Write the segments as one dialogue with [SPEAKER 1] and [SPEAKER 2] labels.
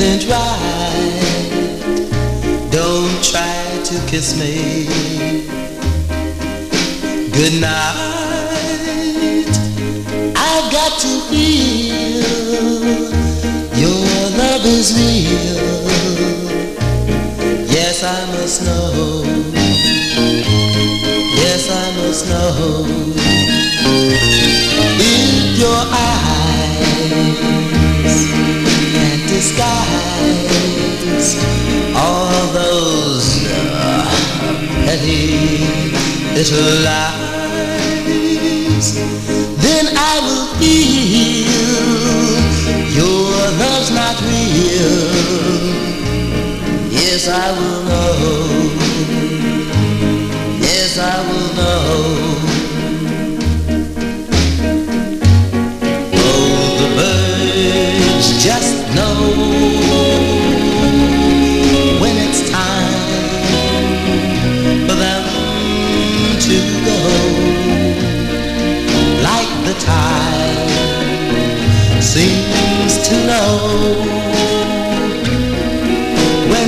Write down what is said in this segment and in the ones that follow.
[SPEAKER 1] isn't right. Don't try to kiss me. Good night. I've got to feel your love is real. Yes, I must know. Yes, I must know. Disguise all those uh, petty little lies, then I will feel your love's not real. Yes, I will know. Yes, I will know. Oh, just know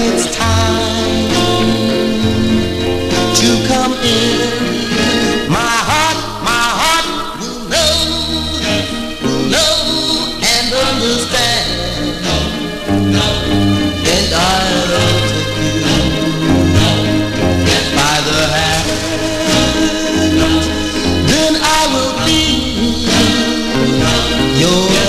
[SPEAKER 1] it's time to come in. My heart, my heart will know, know and understand. And I'll take you by the hand. Then I will feel your